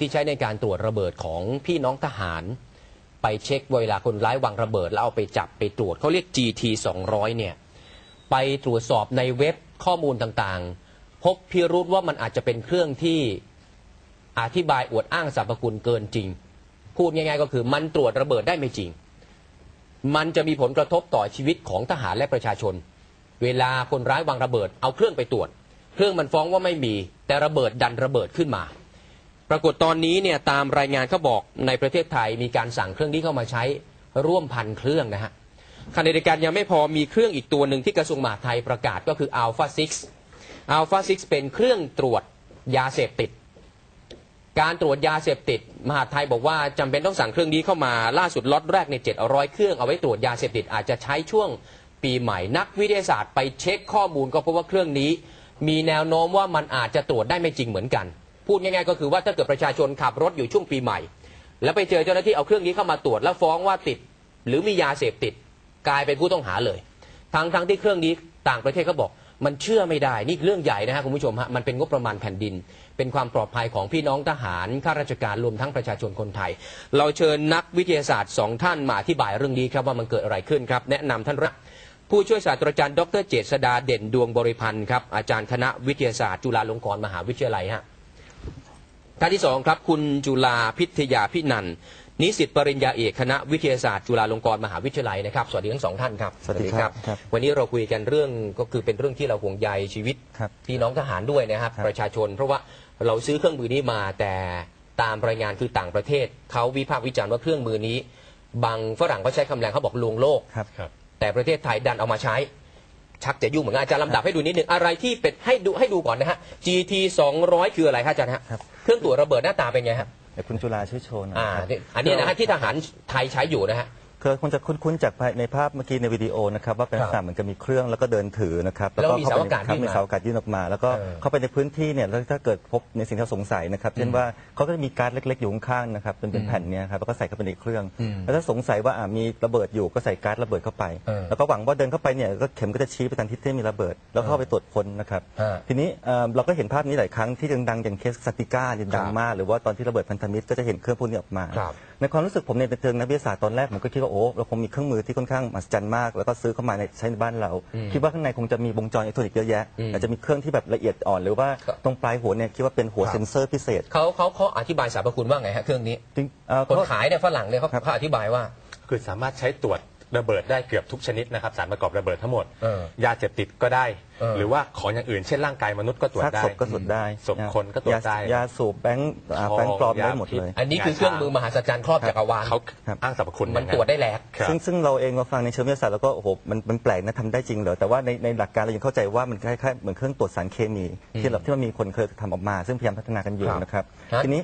ที่ใช้ในการตรวจระเบิดของพี่น้องทหาร ไปเช็คเวลาคนร้ายวางระเบิด แล้วเอาไปจับไปตรวจเขาเรียก GT 200เนี่ยไปตรวจสอบในเว็บข้อมูลต่างๆ พบพิรุษว่ามันอาจจะเป็นเครื่องที่อธิบายอวดอ้างสรรพคุณเกินจริง พูดง่ายๆก็คือมันตรวจระเบิดได้ไม่จริง มันจะมีผลกระทบต่อชีวิตของทหารและประชาชน เวลาคนร้ายวางระเบิดเอาเครื่องไปตรวจ เครื่องมันฟ้องว่าไม่มี แต่ระเบิดดันระเบิดขึ้นมา ปรากฏตอนนี้เนี่ยตามรายงานเขาบอกในประเทศไทยมีการสั่งเครื่องนี้เข้ามาใช้ร่วมพันเครื่องนะฮะขณะเดียวกันยังไม่พอมีเครื่องอีกตัวหนึ่งที่กระทรวงมหาดไทยประกาศก็คือ Alpha 6 Alpha 6 เป็นเครื่องตรวจยาเสพติด การตรวจยาเสพติด มหาดไทยบอกว่าจำเป็นต้องสั่งเครื่องนี้เข้ามาล่าสุดล็อตแรกใน700 เครื่องเอาไว้ตรวจยาเสพติดอาจจะใช้ช่วงปีใหม่นักวิทยาศาสตร์ไปเช็คข้อมูลก็พบว่าเครื่องนี้ มีแนวโน้มว่ามันอาจจะตรวจได้ไม่จริงเหมือนกัน พูดง่ายๆก็คือว่าถ้าเกิดประชาชนขับรถอยู่ช่วงปีใหม่ แล้วไปเจอเจ้าหน้าที่เอาเครื่องนี้เข้ามาตรวจแล้วฟ้องว่าติด หรือมียาเสพติดกลายเป็นผู้ต้องหาเลยทั้งทั้งที่เครื่องนี้ต่างประเทศเขาบอก มันเชื่อไม่ได้นี่เรื่องใหญ่นะฮะคุณผู้ชมฮะมันเป็นงบประมาณแผ่นดิน เป็นความปลอดภัยของพี่น้องทหารข้าราชการรวมทั้งประชาชนคนไทย เราเชิญนักวิทยาศาสตร์สองท่านมาอธิบายเรื่องนี้ครับว่ามันเกิดอะไรขึ้นครับแนะนำท่านแรกผู้ช่วยศาสตราจารย์ดรเจษดาเด่นดวงบริพันธ์ครับอาจารย์คณะวิทยาศาสตร์จุฬาลงกรณ์มหาวิทยาลัยฮะ ท่านที่สองครับ คุณจุลาพิทยาพินันท์นิสิตปริญญาเอกคณะวิทยาศาสตร์จุฬาลงกรณ์มหาวิทยาลัยนะครับสวัสดีทั้งสองท่านครับสวัสดีครับครับวันนี้เราคุยกันเรื่องก็คือเป็นเรื่องที่เราห่วงใยชีวิตครับพี่น้องทหารด้วยนะครับครับ ประชาชน เพราะว่าเราซื้อเครื่องมือนี้มาแต่ตามรายงานคือต่างประเทศเขาวิพากษ์วิจารณ์ว่าเครื่องมือนี้ บางฝรั่งเขาใช้คำแรงเขาบอกลวงโลกครับครับแต่ประเทศไทยดันเอามาใช้ ชักจะยุ่งเหมือนกันอาจารย์ลำดับให้ดูนิดหนึ่งอะไรที่เป็นให้ดูให้ดูก่อนนะฮะ GT 200 คืออะไรครับอาจารย์ฮะครับ เครื่องตรวจระเบิดหน้าตาเป็นไงครับเดี๋ยวคุณจุฬาช่วยโชว์หน่อยอ่าครับนี่อันนี้นะฮะที่ทหารไทยใช้อยู่นะฮะ คือคงจะคุ้นๆจากภายในภาพเมื่อกี้ในวิดีโอนะครับว่าเป็นครับลักษณะเหมือนกับมีเครื่องแล้วก็เดินถือนะครับแล้วมีเข้เสาไปอากาศครับยื่นมีมาเสาอากาศยื่นออกมา แล้วก็เออเข้าไปในพื้นที่เนี่ยแล้วถ้าเกิดพบในสิ่งที่เราสงสัยนะครับเช่นว่าเขาก็จะมีการ์ดเล็กๆอยู่ข้างๆนะครับเป็นเป็นแผ่นเนี่ยครับแล้วก็ใส่เข้าไปในเครื่องอืมแล้วถ้าสงสัยว่าอ่ามีระเบิดอยู่ก็ใส่การ์ดระเบิดเข้าไปเออแล้วก็หวังว่าเดินเข้าไปเนี่ยก็เข็มก็จะชี้ไปทางทิศที่มีระเบิด แล้วเข้าไปตรวจค้นนะครับฮะทีนี้เอ่อเราก็เห็นภาพนี้หลายครั้งที่ดังๆอย่างเคสสติก้าเนี่ยดังมากหรือว่าตอนที่ระเบิดพันธมิตรก็จะเห็นเครื่องพวกนี้ออกมาครับ ในความรู้สึกผมในเชิงนักวิทยาศาสตร์ตอนแรกผมก็คิดว่าโอ้เราคงมีเครื่องมือที่ค่อนข้างมหัศจรรย์มาก แล้วก็ซื้อเข้ามาในใช้ในบ้านเราอืมคิดว่าข้างในคงจะมีวงจรอิเล็กทรอนิกส์เยอะแยะอืมอาจจะมีเครื่องที่แบบละเอียดอ่อน หรือว่าครับตรงปลายหัวเนี่ยคิดว่าเป็นหัวครับเซ็นเซอร์พิเศษเขาเขาเขาอธิบายสรรพคุณว่าไงฮะเครื่องนี้จริงเอ่อคนก็ขายเนี่ยฝรั่งเนี่ยเขาครับเขาอธิบายว่าคือสามารถใช้ตรวจ ระเบิดได้เกือบทุกชนิดนะครับสารประกอบระเบิดทั้งหมด เออยาเสพติดก็ได้ เออ หรือว่าของอย่างอื่นเช่นร่างกายมนุษย์ก็ตรวจซากได้ ศพก็ตรวจได้ศพคนก็ตรวจได้ยายาสูบแบงค์อ่าทองแบงค์ปลอมได้ยาหมดพิษเลย อันนี้คือเครื่องมือมหัศจรรย์ครอบจักรวาลเขาครับอ้างสรรพคุณมันอย่างตรวจได้แหลก ครับ ซึ่งซึ่งเราเองมาฟังในเชิงวิทยาศาสตร์แล้วก็โอ้โหมันมันแปลกนะทำได้จริงเหรอแต่ว่าในในหลักการเรายังเข้าใจว่ามันคล้ายๆเหมือนเครื่องตรวจสารเคมี ที่เราที่มันมีคนเคยทำออกมา ซึ่งพยายามพัฒนากันอยู่ครับนะครับฮะทีนี้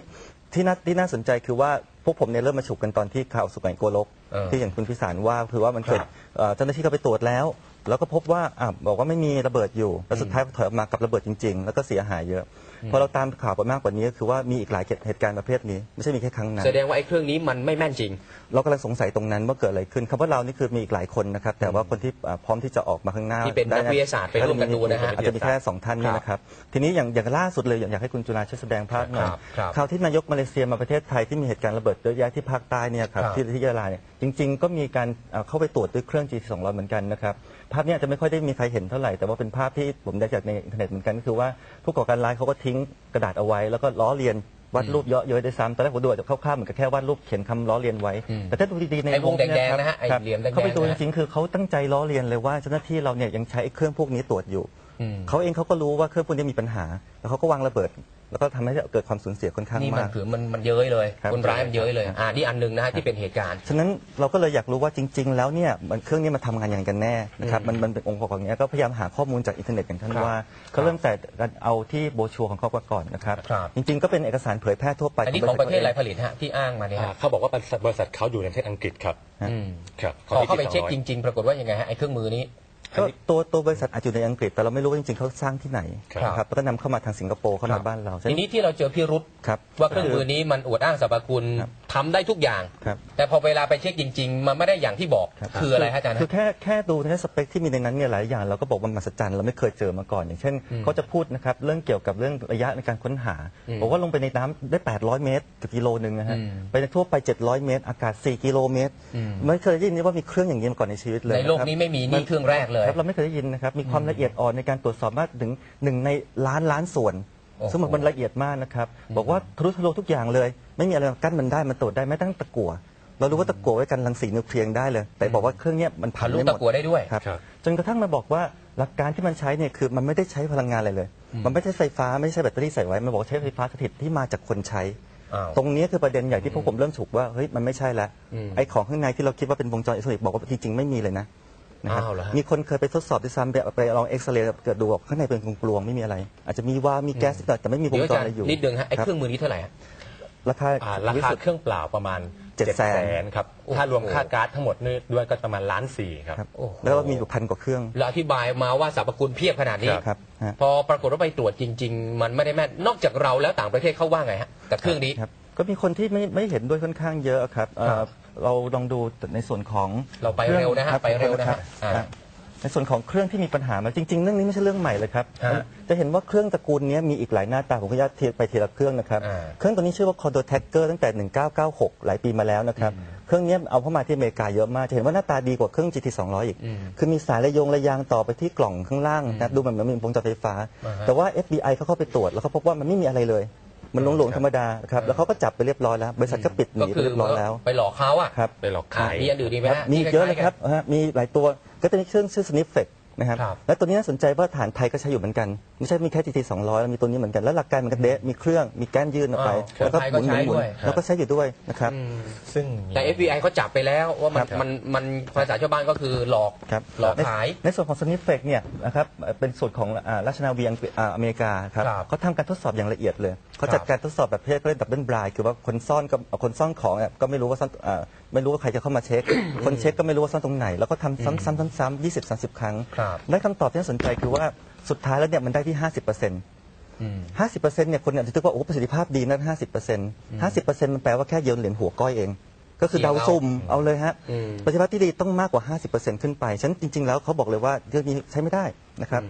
ที่น่าที่น่าสนใจคือว่าพ วกผมเนี่ยเริ่มมาฉุกกันตอนที่ข่าวสุไหงโกลก เออที่อย่างคุณพิสารว่าคือว่ามันเกิดครับ เอ่อเจ้าหน้าที่ก็ไปตรวจแล้ว แล้วก็พบว่าอะบอกว่าไม่มีระเบิดอยู่ แล้วสุดท้ายถอยออกมากับระเบิดจริง ๆ แล้วก็เสียหายเยอะพอเราตามข่าวไปมากกว่านี้ก็คือว่ามีอีกหลายเหตุการณ์ประเภทนี้ไม่ใช่มีแค่ครั้งนั้น แสดงว่าไอ้เครื่องนี้มันไม่แม่นจริง เรากำลังสงสัยตรงนั้นว่าเกิดอะไรขึ้นคำว่าเรานี่คือมีอีกหลายคนนะครับ แต่ว่าคนที่อ่าพร้อมที่จะออกมาข้างหน้าที่เป็นนักวิทยาศาสตร์ไปร่วมกันดูนะฮะอาจจะมีแค่สองท่านนี่นะครับ ทีนี้อย่างอย่างล่าสุดเลยอยากอยากให้คุณจุฬาช่วยแสดงภาพหน่อยครับครับคราวที่นายกมาเลเซียมาประเทศไทยที่มีเหตุการณ์ระเบิดเยอะแยะที่ภาคใต้เนี่ยครับครับที่ที่ยะลาเนี่ยจริง ๆ ก็มีการอ่าเข้าไปตรวจด้วยเครื่อง GT 2 0 0 เหมือนกันนะครับ ภาพเนี้ยอาจจะไม่ค่อยได้มีใครเห็นเท่าไหร่ แต่ว่าเป็นภาพที่ผมได้จากในอินเทอร์เน็ตเหมือนกันก็คือว่าผู้ก่อการร้ายเขาก็ทิ้งกระดาษเอาไว้ แล้วก็ล้อเลียนวาดรูปเยาะเย้ยด้วยซ้ำตอนแรกผมดูอาจจะคร่าวๆเหมือนกับแค่วาดรูปเขียนคำล้อเลียนไว้ อืมแต่ถ้าดูดีๆในไอ้วงรูปเยแดงๆครับนะฮะไอ้ครับเหลี่ยมแดงๆเข้าไปดูนะฮะ จริงๆคือเขาตั้งใจล้อเลียนเลยว่าเจ้าหน้าที่เราเนี่ยยังใช้ไอ้เครื่องพวกนี้ตรวจอยู่อืม เขาเองเขาก็รู้ว่าเครื่องพวกนี้มีปัญหา แล้วเขาก็วางระเบิด แล้วก็ทำให้เกิดความสูญเสียค่อนข้างนี่มัมานก คือมันมันเย้ยเลยครับคนร้ายมันเย้ยเลย อ่านี่อันหนึ่งนะฮะที่เป็นเหตุการณ์ ฉะนั้นเราก็เลยอยากรู้ว่าจริง ๆ แล้วเนี่ยมันเครื่องนี้มาทำงานอย่างไรกันแน่นะครับอืมมันมันเป็นองค์ประกอบอย่างนี้ยก็พยายามหาข้อมูลจากอินเทอร์เน็ตอย่างท่านครับว่าก็เริ่มแต่การเอาที่โบรชัวร์ของเขาก่อนนะครับ ครับ จริง ๆ ก็เป็นเอกสารเผยแพร่ทั่วไปอันนี้ของประเทศอะไรผลิตฮะที่อ้างมาเนี่ยอ่าฮะเขาบอกว่าบริษัทเขาอยู่ในประเทศอังกฤษครับอืมครับพอเข้าไปที่เช็ค200จริง ๆ ปรากฏว่ายังไงฮะไอ้เครื่องมือนี้ ก็ตัวตัวบริษัทอาจจะอยู่ในอังกฤษแต่เราไม่รู้ว่าจริงๆเขาสร้างที่ไหนครับนะครับแล้วก็นำเข้ามาทางสิงคโปร์เข้ามาบ้านเราฉะทีนี้ที่เราเจอพิรุษครับ ว่าเครื่องมือนี้มันอวดอ้างสรรพคุณครับทำได้ทุกอย่าง ครับแต่พอเวลาไปเช็คจริง ๆ มันไม่ได้อย่างที่บอกครับคืออะไรฮะอาจารย์คือฮะแค่แค่ดูในสเปคที่มีในนั้นเนี่ยหลายอย่างเราก็บอกว่ามันมหัศจรรย์เราไม่เคยเจอมาก่อน อย่างเช่นอืมเขาจะพูดนะครับเรื่องเกี่ยวกับเรื่องระยะในการค้นหาอืมบอกว่าลงไปในน้ำได้ 800 เมตรกับกิโลหนึ่งนะฮะอืมไปในทั่วไป 700 เมตร อากาศ 4 กิโลเมตรอืม ไม่เคยได้ยินว่ามีเครื่องอย่างนี้มาก่อนในชีวิตเลยในโลกะครับนี้ไม่มีนี่เครื่องแรกเลย ครับเราไม่เคยได้ยินนะครับมีความละเอียดอ่อนในการตรวจสอบมากถึงหนึ่งในล้านล้านส่วน โอ้โหซึ่งมันละเอียดมากนะครับ บอกว่าทะลุทะลวงทุกอย่างเลย ไม่มีอะไรมากั้นมันได้มันตรวจได้แม้ตั้งตะกั่วเรารู้ว่าตะกั่วไว้กันรังสีนิวเคลียร์ยังได้เลย แต่บอกว่าเครื่องเนี้ยมันพัทะนลุไม่หตะมด กัวได้ด้วย ครับครับ จนกระทั่งมาบอกว่าหลักการที่มันใช้เนี่ยคือมันไม่ได้ใช้พลังงานอะไรเลย มันไม่ใช่ไฟฟ้าไม่ใช่แบตเตอรี่ใส่ไว้ มันบอกว่าใช้ไฟฟ้าสถิตที่มาจากคนใช้ อ้าวตรงนี้คือประเด็นใหญ่ที่พวกผมเริ่มฉุกว่าเฮ้ยมันไม่ใช่แล้วอืมไอ้ของข้างในที่เราคิดว่าเป็นวงจรอิเล็กทรอนิกส์บอกว่าจริงๆไม่มีเลยนะ นะครับอ้าวเหรอฮะ มีคนเคยไปทดสอบด้วยซ้ำไปไปลองเอ็กซเรย์เกิดดูบอกข้างในเป็นกลวงๆไม่มีอะไร อาจจะมีวาล์วมีแก๊สนิดหน่อยแต่ไม่มีวเดี๋งยวอาจรจารอะไรย์อยู่นิดนึงฮะไอ้ครับเครื่องมือนี้เท่าไหร่ฮะราคาอ่าราวิคาสุทธิ์เครื่องเปล่าประมาณเจ็ด7แสนแสนครับโอ้โหถ้ารวมค่าการ์ดทั้งหมดนี่ด้วยก็ประมาณล้านสี่ครับครับโอ้โหแล้วก็มีอยู่พันกว่าเครื่องแล้วอธิบายมาว่าสรรพคุณเพียบขนาดนี้ ครับฮะ พอปรากฏว่าไปตรวจจริง ๆ มันไม่ได้แม่นนอกจากเราแล้วต่างประเทศเขาว่าไงฮะกับเครื่องนี้ ครับ ก็มีคนที่ไม่ไม่เห็นด้วยค่อนข้างเยอะครับเอ่อครับเราลองดูในส่วนของเราไปเร็วนะฮะคบไปเร็วนะฮะคบอ่าอ่า ในส่วนของเครื่องที่มีปัญหามาจริงๆเรื่องนี้ไม่ใช่เรื่องใหม่เลยครับ ฮะจะเห็นว่าเครื่องตระกูลนี้มีอีกหลายหน้าตาผมขออนุญาตเทียบไปทีละเครื่องนะครับ อ่า เครื่องตัวนี้ชื่อว่า Condo Tagger ตั้งแต่ 1996 หลายปีมาแล้วนะครับ เครื่องนี้เอาเข้ามาที่อเมริกาเยอะมาก จะเห็นว่าหน้าตาดีกว่าเครื่อง GT 200 อีกอืมคือมีสายระยงระยางต่อไปที่กล่องข้างล่างนะครับดูเหมือนมันมีวงจรไฟฟ้าอ่าฮะแต่ว่า FBI เขาเข้าไปตรวจแล้วเขาพบว่ามันไม่มีอะไรเลย มันหลวงๆธรรมดาครับแล้วเขาก็จับไปเรียบร้อยแล้วบริษัทก็ปิดหก็นีไปคือเรียบร้อยแล้วไปหลอกเขาอะครับไปหลอกขาย มีอันอื่นดีไหมครับฮะมีที่เยอะเลยล้าๆครับฮะมีหลายตัวก็จะมีเครื่องชื่อ Sniffet นะครับครับ และตัวนี้น่าสนใจว่าฐานไทยก็ใช้อยู่เหมือนกันไม่ใช่มีแค่ GT 200แล้วมีตัวนี้เหมือนกันแล้วหลักการมันก็เดะมีเครื่องมีแก้นยื่นออกไปอ้าวแล้วก็คนไทยหมุนก็ใช้หมุนด้วย แล้วก็ใช้อยู่ด้วยนะครับ อืมซึ่ง แต่ FBI เขาจับไปแล้วว่ามันครับมันมันภาษาชาวบ้านก็คือหลอกครับหลอกในขาย ในส่วนของ Sniffet เนี่ยนะครับเป็นส่วนของอ่าราชนาวีอังกฤษอ่าอเมริกาครับครับเขาทำการทดสอบอย่างละเอียดเลยเขาครับจัดการทดสอบแบบเพศเขาเรียก double blind คือว่าคนซ่อนก็คนซ่อนของเนี่ยก็ไม่รู้ว่าซ่อนอ่าไม่รู้ว่าใครจะเข้ามาเช็ค คนเช็คก็ไม่รู้ว่าซ่อนตรงไหน แล้วก็ทำซ้ำๆซ้ำๆยี่สิบสามสิบครั้ง ครับได้คำตอบที่น่าสนใจคือว่าสุดท้ายแล้วเนี่ยมันได้ที่50เปอร์เซ็นต์อืม ห้าสิบเปอร์เซ็นต์เนี่ยคนอาจจะคิดว่าโอ้ประสิทธิภาพดีนะห้าสิบเปอร์เซ็นต์ห้าสิบเปอร์เซ็นต์มันแปลว่าแค่โยนเหรียญหัวก้อยเอง ก็คือเสี่ยงเดาสุ่มเอาเลยฮะอืม ประสิทธิภาพที่ดีต้องมากกว่า 50%ขึ้นไปฉะนันจริง ๆ แล้วเขาบอกเลยว่าเรื่องนี้ใช้ไม่ได้นะครับ